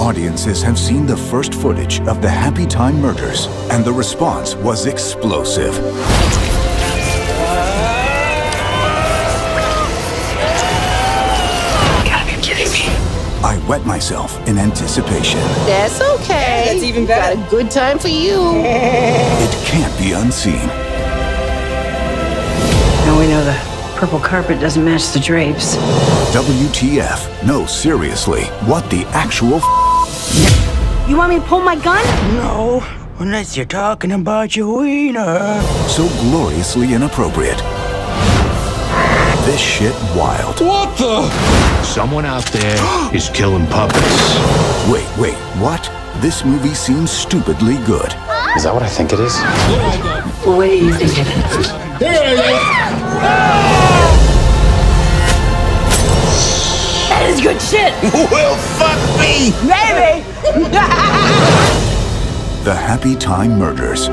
audiences have seen the first footage of the Happytime murders, and the response was explosive. I wet myself in anticipation. That's okay. That's even better. Got a good time for you. It can't be unseen. Now we know the purple carpet doesn't match the drapes. WTF? No, seriously. What the actual f- You want me to pull my gun? No, unless you're talking about your wiener. so gloriously inappropriate? This shit wild. What the? Someone out there is killing puppets. Wait, wait, what? This movie seems stupidly good. Is that what I think it is? What do you think it is? That is good shit! Well, fuck me! Maybe! The Happytime Murders.